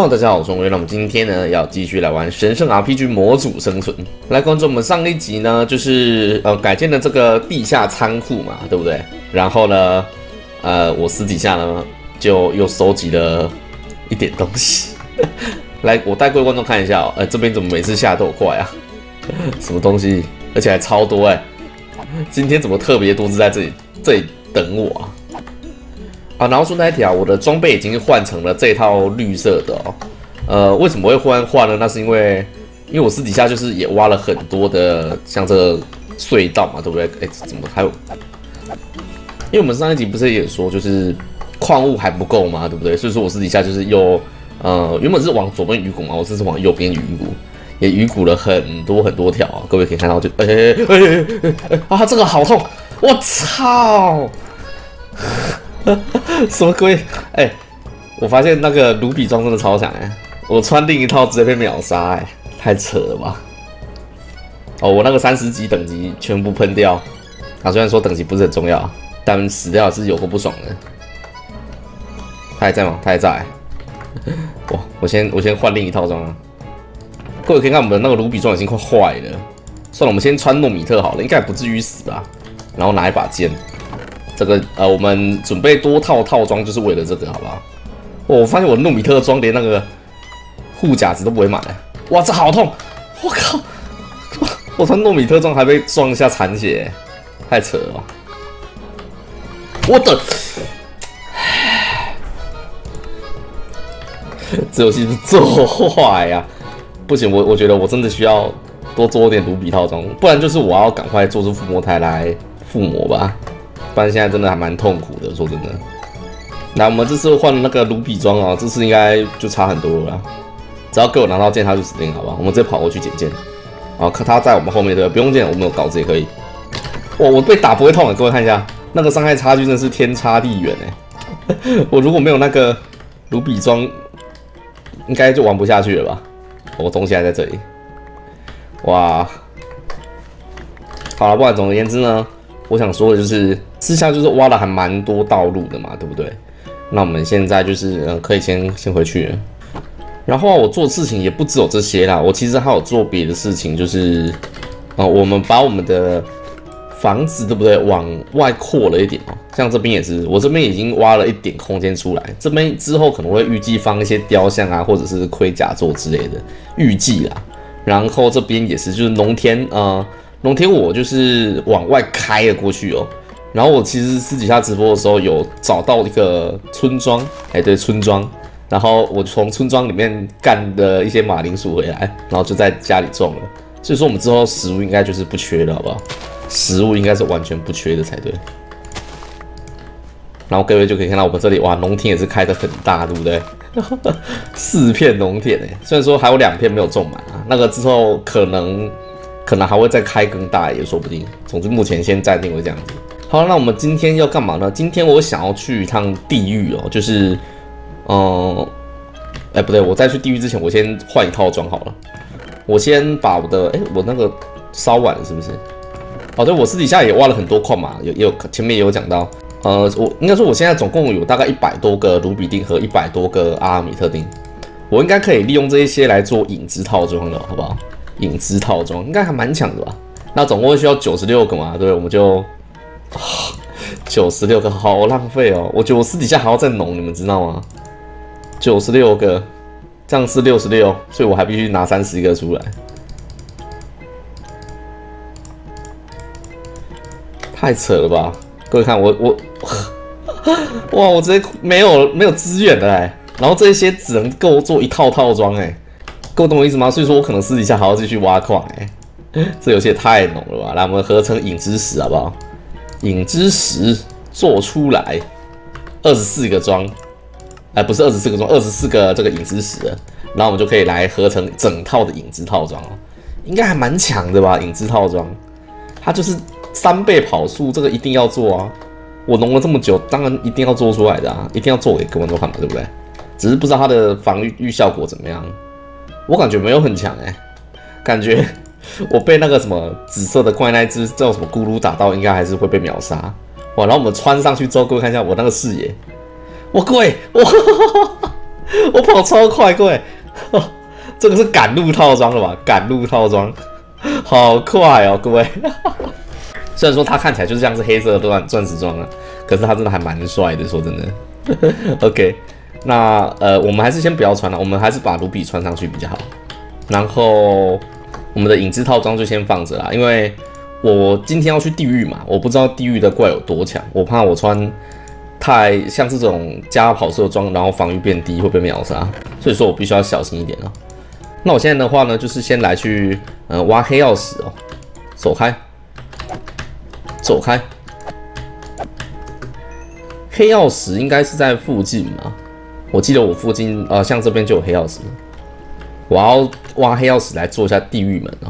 Hello，大家好，我是威。那我们今天呢要继续来玩神圣 RPG 模组生存。来关注我们上一集呢，就是呃改建的这个地下仓库嘛，对不对？然后呢，呃，我私底下呢就又收集了一点东西。来，我带各位观众看一下哦。呃，这边怎么每次下都有怪啊？什么东西？而且还超多哎！今天怎么特别多只在这里这里等我啊？啊，然后顺带一条，我的装备已经换成了这套绿色的哦。呃，为什么会忽然换呢？那是因为，因为我私底下就是也挖了很多的像这个隧道嘛，对不对？哎，怎么还有？因为我们上一集不是也说，就是矿物还不够嘛，对不对？所以说我私底下就是又呃，原本是往左边鱼骨嘛，我这是往右边鱼骨，也鱼骨了很多很多条啊。各位可以看到，就哎哎哎哎哎啊，这个好痛！我操！什么鬼？哎，我发现那个卢比装真的超强哎！我穿另一套直接被秒杀哎，太扯了吧！哦，我那个三十级等级全部喷掉啊！虽然说等级不是很重要，但死掉是有过不爽的。他还在吗？他还在。哇！我先我先换另一套装啊！各位可以看我们的那个卢比装已经快坏了。算了，我们先穿糯米特好了，应该不至于死吧？然后拿一把剑。这个呃，我们准备多套套装就是为了这个，好不好？我发现我糯米特装连那个护甲值都不会买，哇，这好痛！我靠，我穿糯米特装还被撞一下残血，太扯了！我的，这游戏是做坏呀！不行，我我觉得我真的需要多做点卢比套装，不然就是我要赶快做出附魔台来附魔吧。不然现在真的还蛮痛苦的，说真的。那我们这次换那个卢比装啊，这次应该就差很多了。只要给我拿到剑，他就死定，好吧？我们直接跑过去捡剑。啊，看他在我们后面对，不用剑，我们有稿子也可以。哇，我被打不会痛的，各位看一下，那个伤害差距真是天差地远哎。我如果没有那个卢比装，应该就玩不下去了吧？我东西还在这里。哇，好了，不管总而言之呢。我想说的就是，私下就是挖了还蛮多道路的嘛，对不对？那我们现在就是嗯，可以先先回去。然后我做事情也不只有这些啦，我其实还有做别的事情，就是啊，我们把我们的房子对不对往外扩了一点哦。像这边也是，我这边已经挖了一点空间出来，这边之后可能会预计放一些雕像啊，或者是盔甲座之类的，预计啦。然后这边也是，就是农田啊。农田我就是往外开了过去哦，然后我其实私底下直播的时候有找到一个村庄，哎对村庄，然后我从村庄里面干的一些马铃薯回来，然后就在家里种了，所以说我们之后食物应该就是不缺的好不好？食物应该是完全不缺的才对。然后各位就可以看到我们这里哇，农田也是开的很大，对不对？四片农田哎，虽然说还有两片没有种满啊，那个之后可能。可能还会再开更大也说不定。总之目前先暂定为这样子。好，那我们今天要干嘛呢？今天我想要去一趟地狱哦，就是，嗯，哎不对，我在去地狱之前，我先换一套装好了。我先把我的，哎，我那个烧完了是不是？哦，对，我私底下也挖了很多矿嘛，有也有前面也有讲到，呃，我应该说我现在总共有大概一百多个卢比丁和一百多个阿米特丁，我应该可以利用这一些来做影子套装的，好不好？影子套装应该还蛮强的吧？那总共需要九十六个嘛？对，我们就 九十六个，好浪费哦！我觉得我私底下还要再弄，你们知道吗？九十六个，这样是六十六，所以我还必须拿三十个出来，太扯了吧？各位看我我，哇！我直接没有没有资源的哎，然后这些只能够做一套套装哎。够懂我意思吗？所以说我可能私底下还要继续挖矿哎，这游戏也太浓了吧！来，我们合成影之石好不好？影之石做出来，二十四个装，哎，不是二十四个装，二十四个这个影之石，然后我们就可以来合成整套的影之套装，应该还蛮强的吧？影之套装，它就是三倍跑速，这个一定要做啊！我弄了这么久，当然一定要做出来的啊，一定要做给各位都看嘛，对不对？只是不知道它的防御御效果怎么样。我感觉没有很强哎，感觉 我被那个什么紫色的怪那只叫什么咕噜打到，应该还是会被秒杀哇！然后我们穿上去之后，各位看一下我那个视野，我各位哇，我跑超快，各位，这个是赶路套装了吧？赶路套装，好快哦，各位。虽然说它看起来就像是黑色的钻钻石装啊，可是它真的还蛮帅的，说真的。OK，那呃，我们还是先不要穿了，我们还是把卢比穿上去比较好。然后我们的影子套装就先放着啦，因为我今天要去地狱嘛，我不知道地狱的怪有多强，我怕我穿太像这种加跑射装，然后防御变低会被秒杀，所以说我必须要小心一点啊。那我现在的话呢，就是先来去呃挖黑曜石哦，走开。走开！黑曜石应该是在附近嘛？我记得我附近呃，像这边就有黑曜石。我要挖黑曜石来做一下地狱门啊！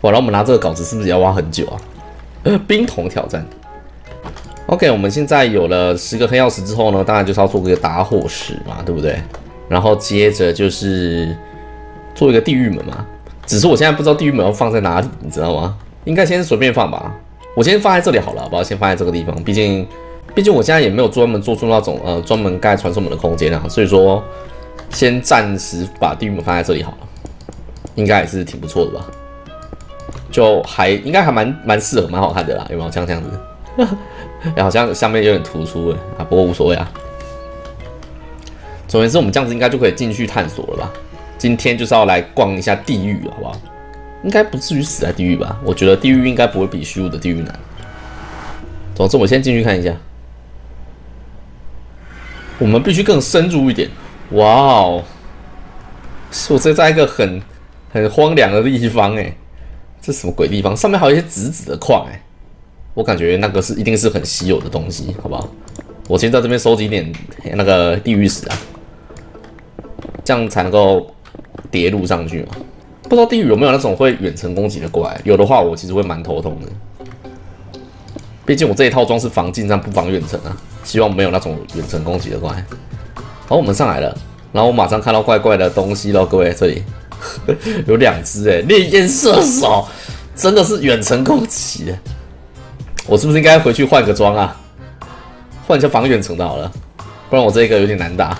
哇，然后我们拿这个稿子是不是要挖很久啊？冰桶挑战。OK，我们现在有了十个黑曜石之后呢，当然就是要做一个打火石嘛，对不对？然后接着就是做一个地狱门嘛。只是我现在不知道地狱门要放在哪里，你知道吗？应该先随便放吧，我先放在这里好了，好不好？先放在这个地方，毕竟，毕竟我现在也没有专门做出那种呃专门盖传送门的空间啊，所以说，先暂时把地狱门放在这里好了，应该也是挺不错的吧？就还应该还蛮蛮适合，蛮好看的啦，有没有？像这样子，哎，好像下面有点突出哎，啊，不过无所谓啊。总而言之，我们这样子应该就可以进去探索了吧？今天就是要来逛一下地狱，好不好？应该不至于死在地狱吧？我觉得地狱应该不会比虚无的地狱难。总之，我先进去看一下。我们必须更深入一点。哇哦！我这在一个很很荒凉的地方哎，这什么鬼地方？上面还有一些紫紫的矿哎，我感觉那个是一定是很稀有的东西，好不好？我先在这边收集点那个地狱石啊，这样才能够叠入上去嘛。不知道地狱有没有那种会远程攻击的怪？有的话，我其实会蛮头痛的。毕竟我这一套装是防近战不防远程啊，希望没有那种远程攻击的怪。好，我们上来了，然后我马上看到怪怪的东西了，各位，这里 有两只哎，烈焰射手，真的是远程攻击。我是不是应该回去换个装啊？换一下防远程的好了，不然我这个有点难打，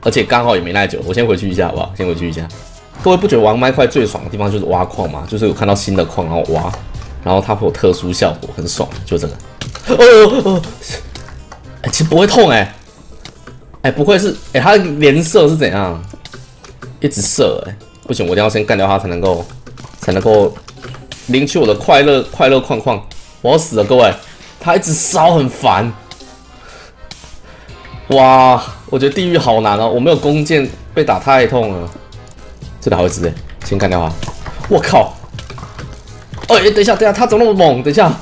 而且刚好也没耐久，我先回去一下好不好？先回去一下。各位不觉得玩麦块最爽的地方就是挖矿吗？就是有看到新的矿然后挖，然后它会有特殊效果，很爽，就这个。哦哦，哎，其实不会痛哎，哎，不会是哎，他的连射是怎样？一直射哎，不行，我一定要先干掉他才能够才能够领取我的快乐快乐框框。我要死了，各位，他一直烧很烦。哇，我觉得地狱好难哦，我没有弓箭，被打太痛了。这里好一只哎，先干掉它！我靠！哎，等一下，等一下，他怎么那么猛？等一下，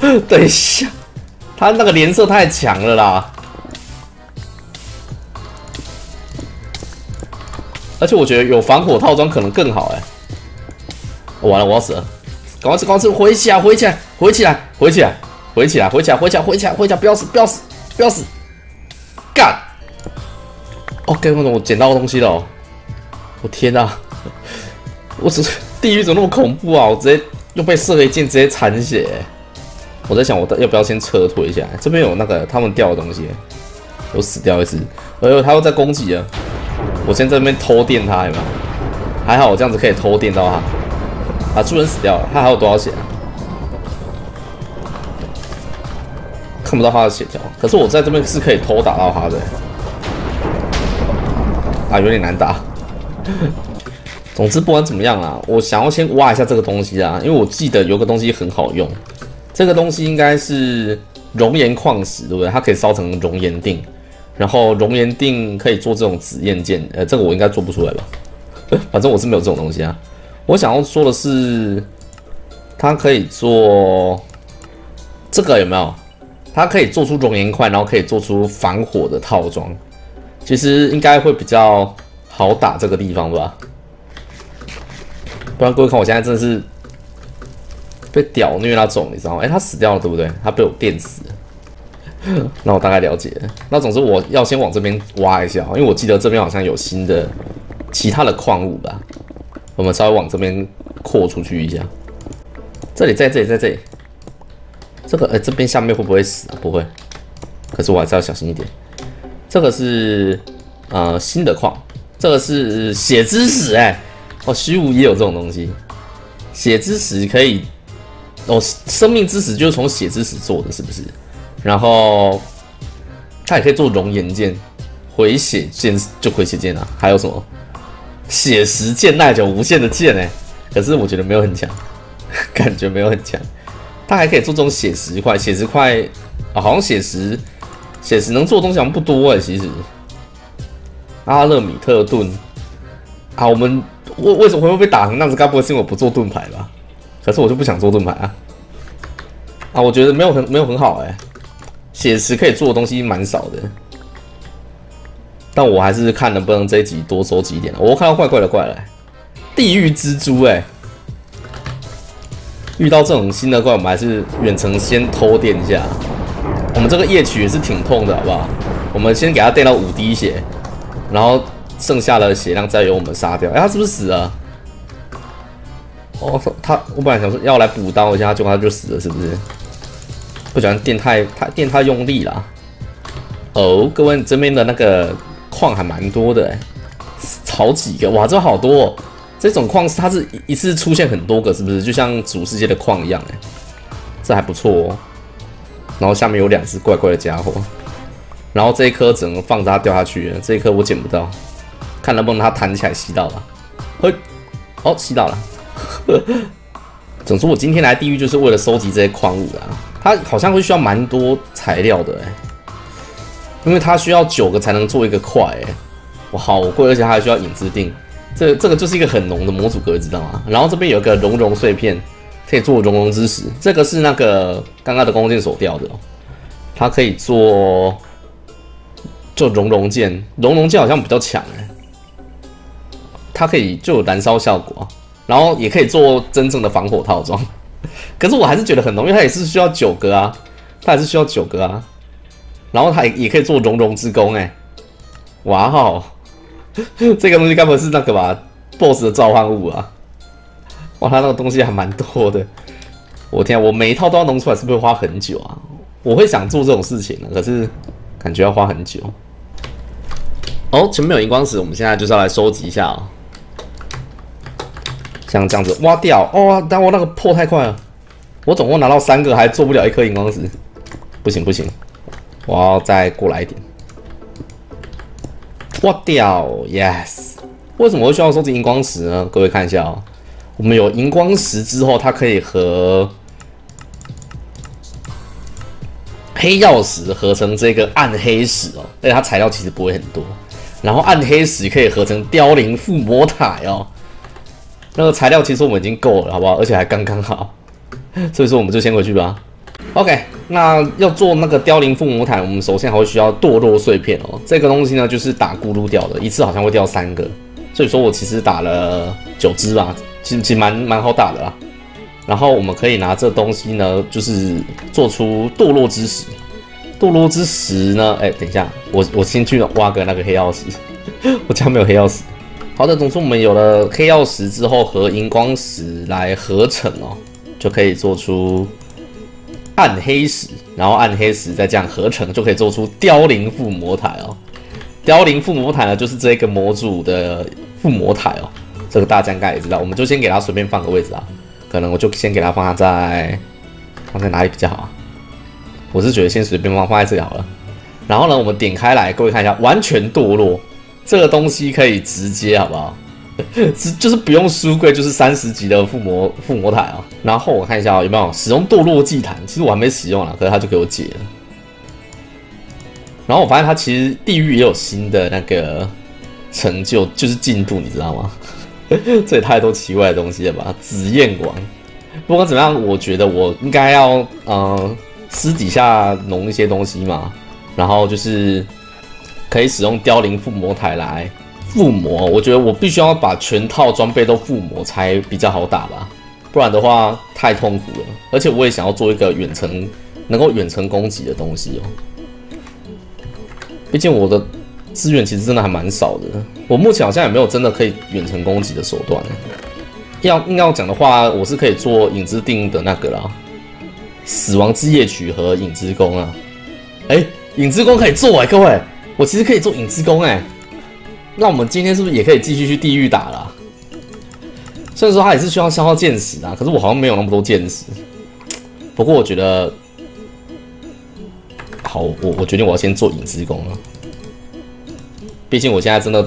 等一下，他那个连射太强了啦！而且我觉得有防火套装可能更好哎。完了，我要死了！赶快吃，赶快吃！回起来，回起来，回起来，回起来，回起来，回起来，回起来，回起来，回起来！不要死，不要死，不要死！干！OK，我我捡到东西了。我天哪！我是地狱怎么那么恐怖啊？我直接又被射了一箭，直接残血。我在想，我要不要先撤退一下？这边有那个他们掉的东西，有死掉一只。哎呦，他又在攻击了！我先在这边偷电他，有没有？还好我这样子可以偷电到他。啊，主人死掉了，他还有多少血？看不到他的血条，可是我在这边是可以偷打到他的。啊，有点难打。总之，不管怎么样啊，我想要先挖一下这个东西啊，因为我记得有个东西很好用，这个东西应该是熔岩矿石，对不对？它可以烧成熔岩锭，然后熔岩锭可以做这种紫焰剑，呃，这个我应该做不出来吧？反正我是没有这种东西啊。我想要说的是，它可以做这个有没有？它可以做出熔岩块，然后可以做出防火的套装，其实应该会比较。好打这个地方吧，不然各位看我现在真的是被屌虐那种，你知道吗？哎，他死掉了，对不对？他被我电死。那我大概了解。那总之我要先往这边挖一下，因为我记得这边好像有新的其他的矿物吧。我们稍微往这边扩出去一下。这里，在这里，在这里。这个，哎，这边下面会不会死啊？不会。可是我还是要小心一点。这个是呃新的矿，这个是血之石哎，哦虚无也有这种东西，血之石可以哦生命之石就是从血之石做的，是不是？然后它也可以做熔岩剑、回血剑就回血剑啊，还有什么血石剑耐久无限的剑哎，可是我觉得没有很强，感觉没有很强。它还可以做这种血石块，血石块啊，好像血石血石能做的东西好像不多哎，其实。阿勒米特盾啊，我们为为什么会被打成那样子？该不会是因为我不做盾牌吧？可是我就不想做盾牌啊！啊，我觉得没有很没有很好哎，血石可以做的东西蛮少的，但我还是看能不能这一集多收集一点。我看到怪怪的怪了，地狱蜘蛛哎。遇到这种新的怪，我们还是远程先偷电一下。我们这个夜曲也是挺痛的，好不好？我们先给他电到五滴血，然后剩下的血量再由我们杀掉。哎，他是不是死了？哦，他我本来想说要来补刀一下，结果他就死了，是不是？不喜欢电太太电太用力了。哦，各位这边的那个矿还蛮多的，哎，好几个哇，这好多。哦这种矿它是一次出现很多个，是不是？就像主世界的矿一样，哎，这还不错哦。然后下面有两只怪怪的家伙，然后这一颗只能放着它掉下去，这一颗我捡不到，看能不能它弹起来吸到了。嘿，哦，吸到了。总之，我今天来地狱就是为了收集这些矿物啊。它好像会需要蛮多材料的，哎，因为它需要九个才能做一个块，哎，哇，好贵，而且它还需要影子锭。这这个就是一个很浓的模组格，知道吗？然后这边有一个熔融碎片，可以做熔融之石。这个是那个刚刚的弓箭手掉的，它可以做做熔融剑。熔融剑好像比较强哎，它可以就有燃烧效果，然后也可以做真正的防火套装。可是我还是觉得很浓，因为它也是需要九个啊，它还是需要九个啊。然后它也可以做熔融之弓哎，哇哦！这个东西该不会是那个吧？BOSS 的召唤物啊！哇，它那个东西还蛮多的。我天，我每一套都要弄出来，是不是花很久啊？我会想做这种事情的，可是感觉要花很久。哦，前面有荧光石，我们现在就是要来收集一下哦。像这样子挖掉哦，但我那个破太快了，我总共拿到三个，还做不了一颗荧光石。不行不行，我要再过来一点。挖掉，yes！为什么会需要收集荧光石呢？各位看一下哦，我们有荧光石之后，它可以和黑曜石合成这个暗黑石哦，而且它材料其实不会很多。然后暗黑石可以合成凋零附魔塔哦，那个材料其实我们已经够了，好不好？而且还刚刚好，所以说我们就先回去吧。OK，那要做那个凋零附魔毯，我们首先还会需要堕落碎片哦。这个东西呢，就是打咕噜掉的，一次好像会掉三个，所以说我其实打了九只吧，其实其实蛮蛮好打的啦。然后我们可以拿这东西呢，就是做出堕落之石。堕落之石呢，哎，等一下，我我先去挖个那个黑曜石，我家没有黑曜石。好的，总之我们有了黑曜石之后，和荧光石来合成哦，就可以做出。暗黑石，然后暗黑石再这样合成，就可以做出凋零附魔台哦。凋零附魔台呢，就是这个模组的附魔台哦。这个大家应该也知道，我们就先给它随便放个位置啊。可能我就先给它放在放在哪里比较好啊？我是觉得先随便放放在这里好了。然后呢，我们点开来，各位看一下，完全堕落，这个东西可以直接好不好？是就是不用书柜，就是三十级的附魔附魔台啊。然后我看一下有没有使用堕落祭坛，其实我还没使用啊，可是他就给我解了。然后我发现他其实地狱也有新的那个成就，就是进度，你知道吗？这也太多奇怪的东西了吧？紫焰王。不管怎么样，我觉得我应该要呃私底下弄一些东西嘛，然后就是可以使用凋零附魔台来。附魔，我觉得我必须要把全套装备都附魔才比较好打吧，不然的话太痛苦了。而且我也想要做一个远程能够远程攻击的东西哦，毕竟我的资源其实真的还蛮少的。我目前好像也没有真的可以远程攻击的手段。要硬要讲的话，我是可以做影之定的那个啦，死亡之夜曲和影之弓啊。哎，影之弓可以做哎，各位。我其实可以做影之弓哎，那我们今天是不是也可以继续去地狱打了？虽然说它也是需要消耗剑石啊，可是我好像没有那么多剑石。不过我觉得，好，我我决定我要先做影之弓了。毕竟我现在真的，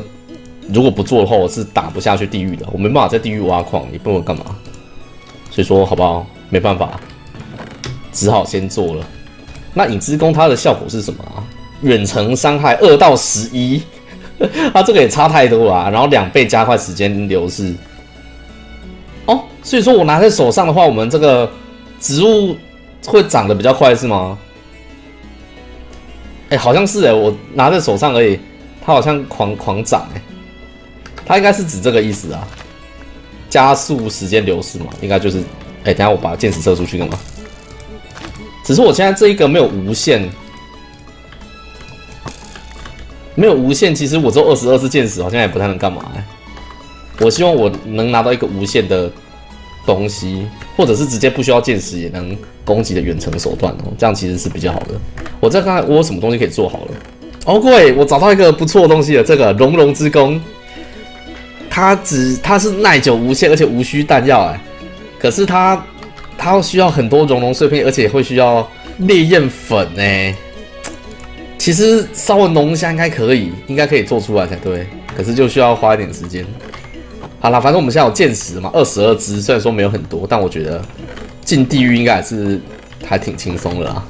如果不做的话，我是打不下去地狱的。我没办法在地狱挖矿，你不能干嘛？所以说，好不好？没办法，只好先做了。那影之弓它的效果是什么啊？远程伤害二到十一，它 这个也差太多了。然后两倍加快时间流逝。哦，所以说我拿在手上的话，我们这个植物会长得比较快是吗？哎，好像是哎，我拿在手上而已。它好像狂狂涨哎，它应该是指这个意思啊，加速时间流逝嘛，应该就是哎，等下我把箭矢射出去干嘛？只是我现在这一个没有无限，没有无限，其实我只有二十二支箭矢，好像也不太能干嘛哎。我希望我能拿到一个无限的东西，或者是直接不需要箭矢也能攻击的远程手段哦，这样其实是比较好的。我再看看我有什么东西可以做好了。哦，各位，我找到一个不错的东西了。这个熔融之弓，它只它是耐久无限，而且无需弹药哎。可是它它需要很多熔融碎片，而且会需要烈焰粉哎。其实稍微浓一下应该可以，应该可以做出来才对。可是就需要花一点时间。好了，反正我们现在有剑石嘛，二十二只，虽然说没有很多，但我觉得进地狱应该还是还挺轻松的啊。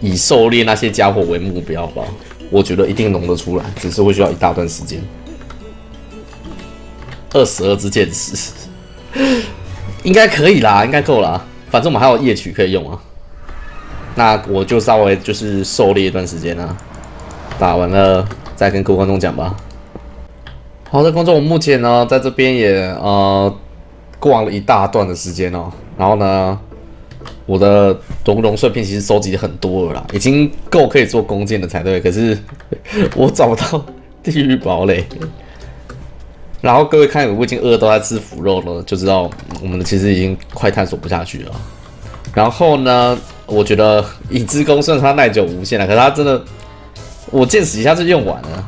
以狩猎那些家伙为目标吧。我觉得一定弄得出来，只是会需要一大段时间。二十二支剑石，应该可以啦，应该够了。反正我们还有夜曲可以用啊。那我就稍微就是狩猎一段时间啊，打完了再跟各位观众讲吧。好的，观众，我目前呢在这边也呃逛了一大段的时间哦，然后呢。我的熔融碎片其实收集很多了啦，已经够可以做弓箭的才对。可是 我找不到地狱堡垒。然后各位看，我已经饿都在吃腐肉了，就知道我们其实已经快探索不下去了。然后呢，我觉得影之弓虽然它耐久无限了，可是它真的，我见识一下就用完了。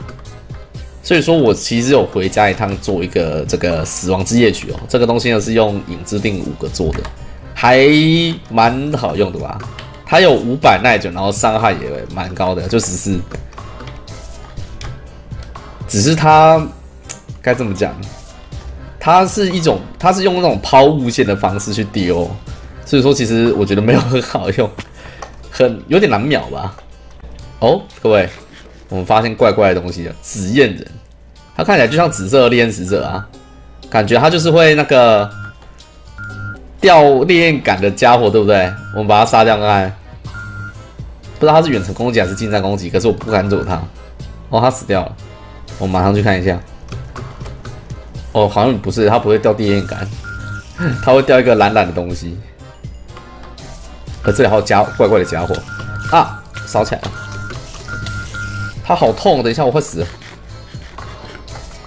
所以说我其实有回家一趟做一个这个死亡之夜曲哦，这个东西呢是用影之定五个做的。还蛮好用的吧？它有五百耐久，然后伤害也蛮高的，就只是，只是它该这么讲，它是一种，它是用那种抛物线的方式去丢，所以说其实我觉得没有很好用，很有点难秒吧。哦，各位，我们发现怪怪的东西了，紫焰人，他看起来就像紫色的烈焰使者啊，感觉他就是会那个。掉烈焰感的家伙，对不对？我们把他杀掉看看。不知道他是远程攻击还是近战攻击，可是我不敢走他。哦，他死掉了。我马上去看一下。哦，好像不是，他不会掉烈焰感，他会掉一个蓝蓝的东西。可这里还有家怪怪的家伙啊！烧起来了。他好痛，等一下我会死。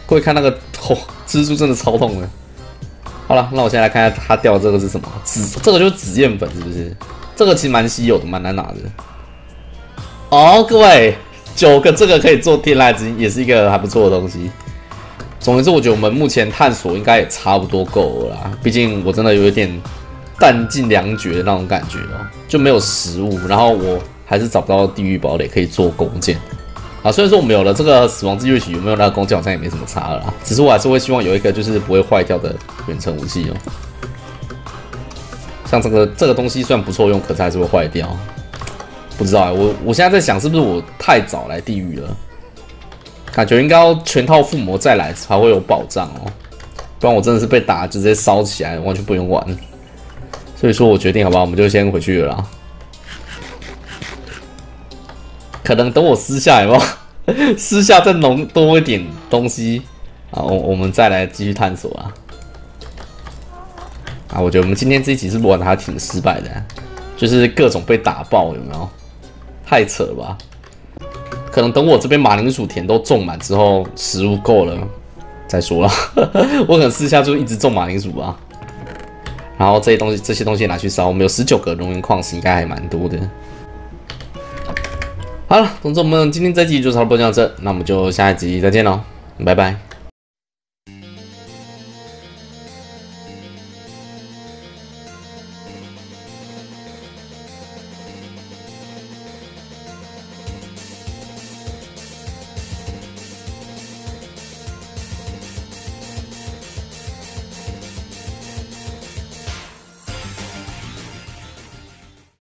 各位看那个，哦，蜘蛛真的超痛的。好了，那我现在来看一下他掉的这个是什么？紫，这个就是紫焰粉，是不是？这个其实蛮稀有的，蛮难拿的。哦，各位，九个这个可以做天籁之音，也是一个还不错的东西。总之，我觉得我们目前探索应该也差不多够了啦。毕竟我真的有一点弹尽粮绝的那种感觉哦，就没有食物，然后我还是找不到地狱堡垒可以做弓箭。啊，虽然说我们有了这个死亡之乐曲，有没有那个弓箭好像也没什么差了。只是我还是会希望有一个就是不会坏掉的远程武器哦。像这个这个东西虽然不错用，可是还是会坏掉。不知道啊，我我现在在想是不是我太早来地狱了？感觉应该要全套附魔再来才会有保障哦。不然我真的是被打直接烧起来，完全不用玩。所以说我决定好吧，我们就先回去了啦。可能等我私下有没有？私下再弄多一点东西啊，我我们再来继续探索啊！啊，我觉得我们今天这一集是玩的还挺失败的，就是各种被打爆，有没有？太扯了吧！可能等我这边马铃薯田都种满之后，食物够了再说了。我可能私下就一直种马铃薯吧。然后这些东西这些东西拿去烧，我们有十九个熔岩矿石，应该还蛮多的。好了，总之我们今天这集就差不多到这，那我们就下一集再见喽，拜拜。